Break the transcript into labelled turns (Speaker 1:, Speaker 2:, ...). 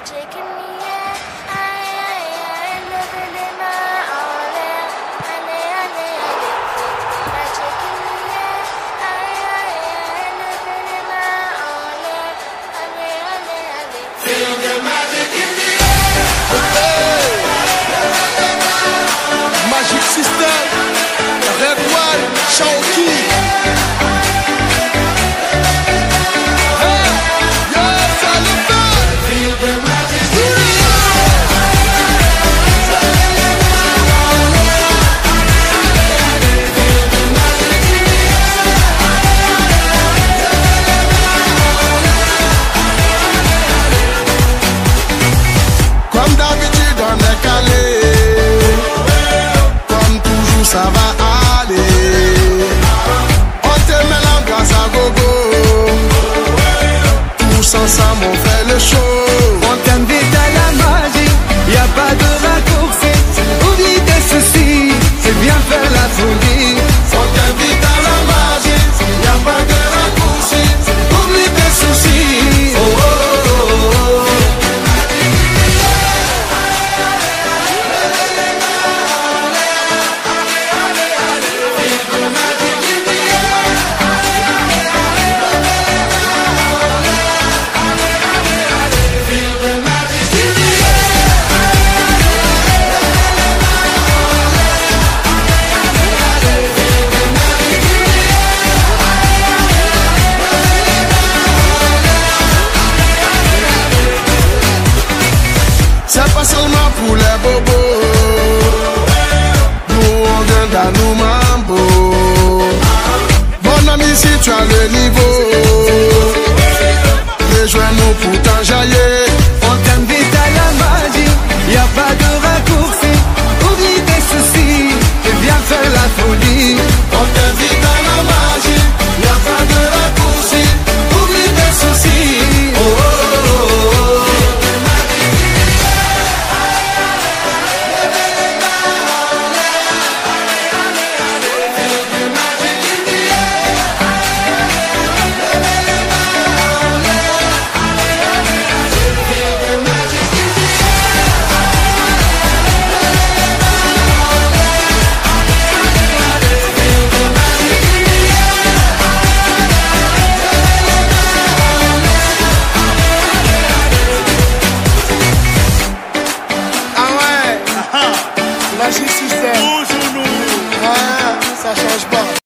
Speaker 1: magic
Speaker 2: and pas
Speaker 3: seulement pour les bobos. Nous on vient dans mambo. Mon ami, si tu as le niveau. Jorge Cisé.